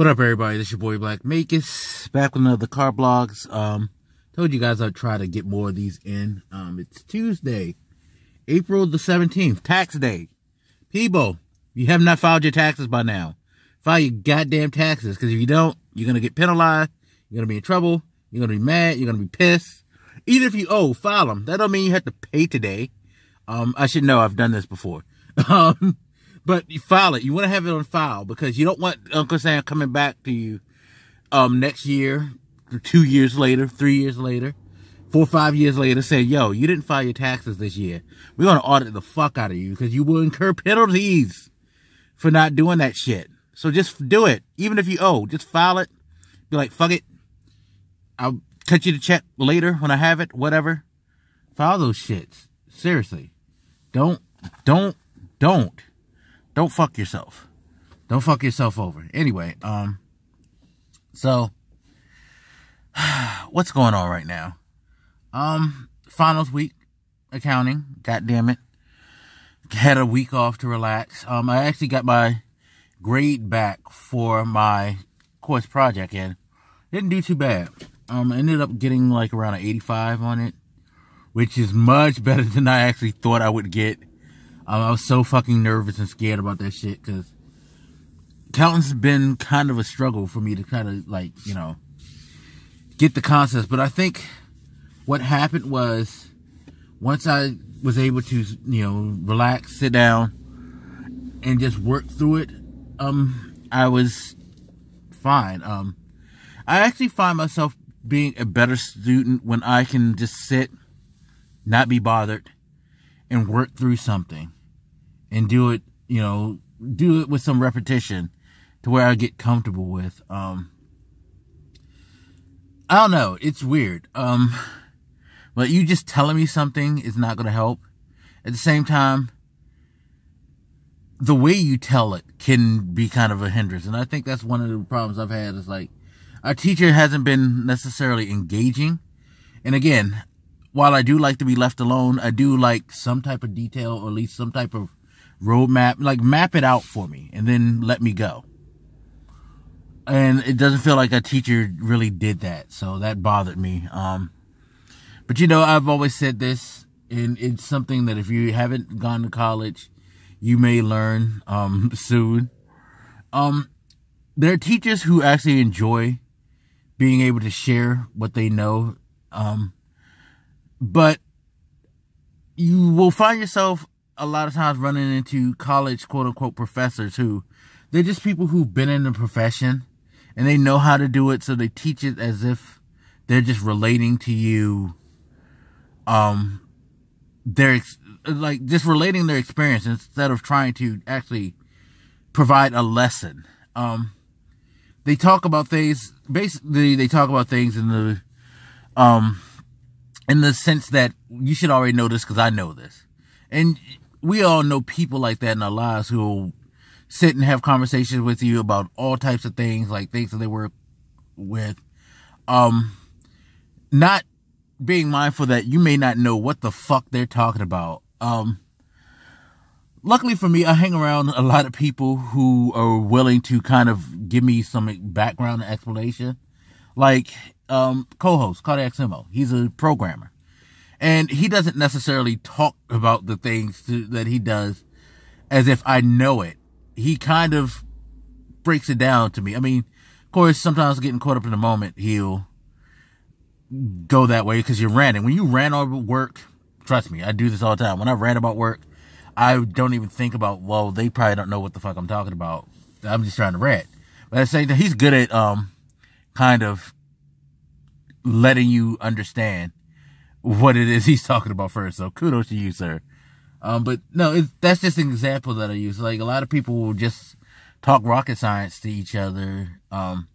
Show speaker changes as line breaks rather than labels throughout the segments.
What up, everybody? This is your boy Blak Magus back with another car blogs. Um, told you guys I'd try to get more of these in. Um, it's Tuesday, April the 17th, tax day. People, you have not filed your taxes by now. File your goddamn taxes, because if you don't, you're gonna get penalized, you're gonna be in trouble, you're gonna be mad, you're gonna be pissed. Even if you owe, file them. That don't mean you have to pay today. Um, I should know I've done this before. Um, but you file it. You want to have it on file because you don't want Uncle Sam coming back to you um next year, two years later, three years later, four or five years later, saying, "Yo, you didn't file your taxes this year. We're gonna audit the fuck out of you because you will incur penalties for not doing that shit." So just do it, even if you owe. Just file it. Be like, "Fuck it, I'll cut you the check later when I have it. Whatever." File those shits. Seriously, don't, don't, don't don't fuck yourself. Don't fuck yourself over. Anyway, um, so what's going on right now? Um, finals week, accounting. God damn it. Had a week off to relax. Um, I actually got my grade back for my course project and didn't do too bad. Um, I ended up getting like around an 85 on it, which is much better than I actually thought I would get I was so fucking nervous and scared about that shit because accountant's been kind of a struggle for me to kind of like, you know, get the concepts. But I think what happened was once I was able to, you know, relax, sit down, and just work through it, um, I was fine. Um, I actually find myself being a better student when I can just sit, not be bothered, and work through something and do it, you know, do it with some repetition to where I get comfortable with. Um, I don't know. It's weird. Um, but you just telling me something is not going to help. At the same time, the way you tell it can be kind of a hindrance. And I think that's one of the problems I've had is like, our teacher hasn't been necessarily engaging. And again, while I do like to be left alone, I do like some type of detail or at least some type of roadmap, like map it out for me and then let me go. And it doesn't feel like a teacher really did that. So that bothered me. Um, but you know, I've always said this and it's something that if you haven't gone to college, you may learn, um, soon. Um, there are teachers who actually enjoy being able to share what they know. Um, but you will find yourself a lot of times running into college quote unquote professors who they're just people who've been in the profession and they know how to do it so they teach it as if they're just relating to you um they're like just relating their experience instead of trying to actually provide a lesson um they talk about things basically they talk about things in the um in the sense that you should already know this because I know this. And we all know people like that in our lives who sit and have conversations with you about all types of things, like things that they work with. Um, not being mindful that you may not know what the fuck they're talking about. Um, luckily for me, I hang around a lot of people who are willing to kind of give me some background and explanation. Like, um, co-host, Cardiac Simo. He's a programmer. And he doesn't necessarily talk about the things to, that he does as if I know it. He kind of breaks it down to me. I mean, of course, sometimes getting caught up in the moment, he'll go that way because you're ranting. When you rant over work, trust me, I do this all the time. When I rant about work, I don't even think about, well, they probably don't know what the fuck I'm talking about. I'm just trying to rant. But at the same time, he's good at, um, kind of letting you understand what it is he's talking about first. So kudos to you, sir. Um, but no, that's just an example that I use. Like a lot of people will just talk rocket science to each other, um,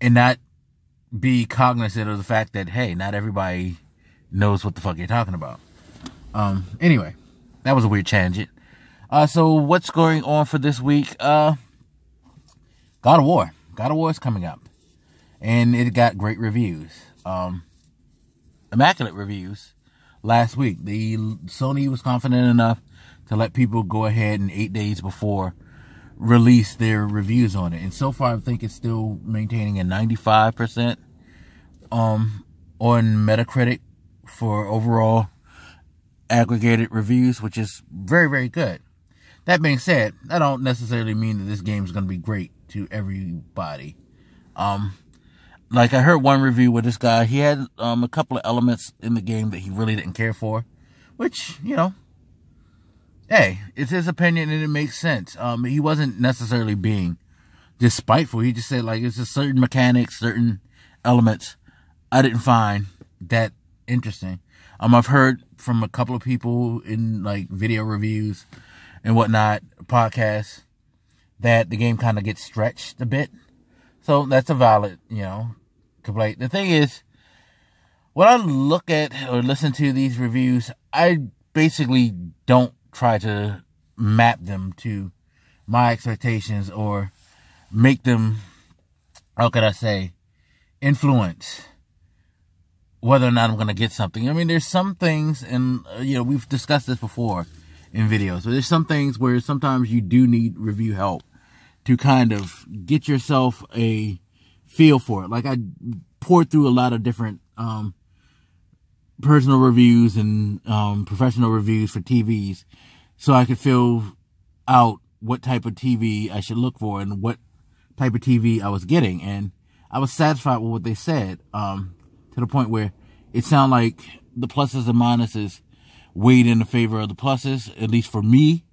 and not be cognizant of the fact that, hey, not everybody knows what the fuck you're talking about. Um, anyway, that was a weird tangent. Uh, so what's going on for this week? Uh, God of War. God of War is coming up. And it got great reviews. Um, immaculate reviews last week. The Sony was confident enough to let people go ahead and eight days before release their reviews on it. And so far, I think it's still maintaining a 95% um, on Metacritic for overall aggregated reviews, which is very, very good. That being said, I don't necessarily mean that this game is going to be great to everybody. Um, like I heard one review with this guy, he had um, a couple of elements in the game that he really didn't care for, which you know, hey, it's his opinion and it makes sense. Um, he wasn't necessarily being despiteful. He just said like it's just certain mechanics, certain elements I didn't find that interesting. Um, I've heard from a couple of people in like video reviews and whatnot, podcasts, that the game kind of gets stretched a bit. So that's a valid, you know, complaint. The thing is, when I look at or listen to these reviews, I basically don't try to map them to my expectations or make them, how could I say, influence whether or not I'm going to get something. I mean, there's some things, and uh, you know, we've discussed this before in videos. So there's some things where sometimes you do need review help to kind of get yourself a feel for it. Like I poured through a lot of different um, personal reviews and um, professional reviews for TVs, so I could fill out what type of TV I should look for and what type of TV I was getting, and I was satisfied with what they said. Um, to the point where it sounded like the pluses and minuses weighed in the favor of the pluses, at least for me.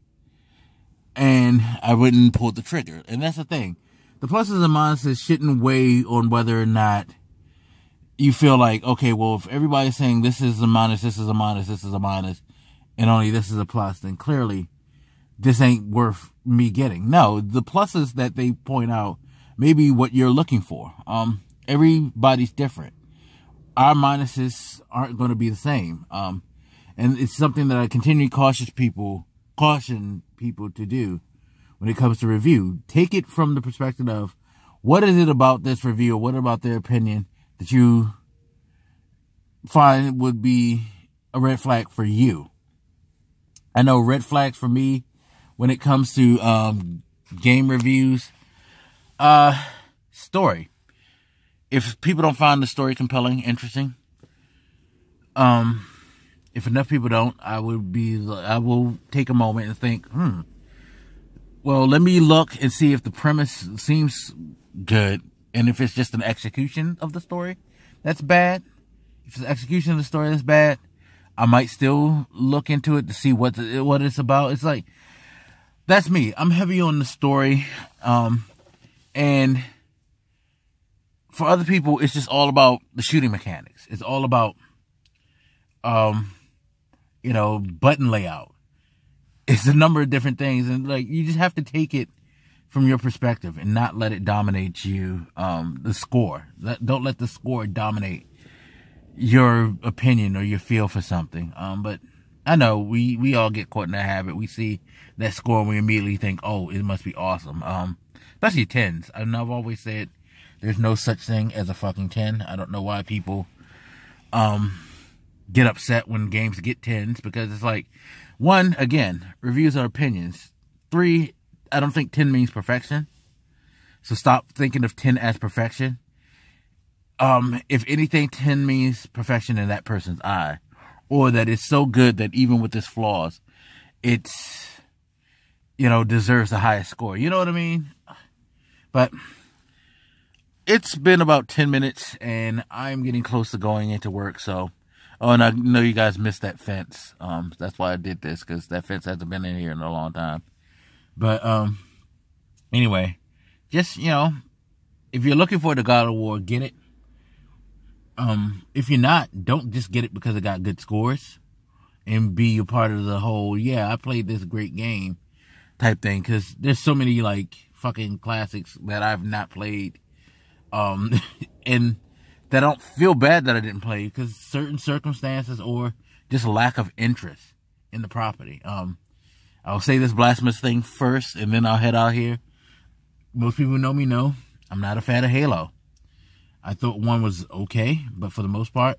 And I wouldn't pull the trigger. And that's the thing. The pluses and minuses shouldn't weigh on whether or not you feel like, okay, well, if everybody's saying this is a minus, this is a minus, this is a minus, and only this is a plus, then clearly this ain't worth me getting. No, the pluses that they point out may be what you're looking for. Um, everybody's different our minuses aren't going to be the same. Um, and it's something that I continue to caution people, caution people to do when it comes to review. Take it from the perspective of what is it about this review, what about their opinion that you find would be a red flag for you. I know red flags for me when it comes to um, game reviews. Uh, story if people don't find the story compelling, interesting, um, if enough people don't, I would be, I will take a moment and think, hmm, well, let me look and see if the premise seems good. And if it's just an execution of the story that's bad, if the execution of the story that's bad, I might still look into it to see what the, what it's about. It's like, that's me. I'm heavy on the story. Um, and for other people, it's just all about the shooting mechanics. It's all about, um, you know, button layout. It's a number of different things, and like you just have to take it from your perspective and not let it dominate you. Um, the score. Let, don't let the score dominate your opinion or your feel for something. Um, but I know we we all get caught in that habit. We see that score and we immediately think, oh, it must be awesome. Um, especially tens. And I've always said there's no such thing as a fucking 10. I don't know why people um get upset when games get 10s because it's like one again, reviews are opinions. 3 I don't think 10 means perfection. So stop thinking of 10 as perfection. Um if anything 10 means perfection in that person's eye or that it's so good that even with its flaws it's you know deserves the highest score. You know what I mean? But it's been about 10 minutes and I'm getting close to going into work. So, oh, and I know you guys missed that fence. Um, that's why I did this because that fence hasn't been in here in a long time. But, um, anyway, just, you know, if you're looking for the God of War, get it. Um, if you're not, don't just get it because it got good scores and be a part of the whole, yeah, I played this great game type thing. Cause there's so many like fucking classics that I've not played um, and that I don't feel bad that I didn't play because certain circumstances or just lack of interest in the property. Um, I'll say this blasphemous thing first, and then I'll head out here. Most people who know me know I'm not a fan of Halo. I thought one was okay, but for the most part,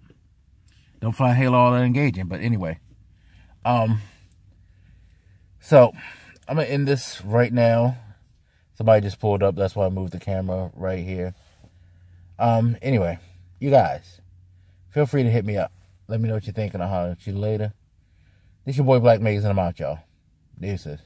don't find Halo all that engaging. But anyway, um, so I'm gonna end this right now. Somebody just pulled up. That's why I moved the camera right here. Um, anyway, you guys, feel free to hit me up. Let me know what you think, and I'll holler at you later. This your boy Black Maze, and I'm out, y'all. Deuces.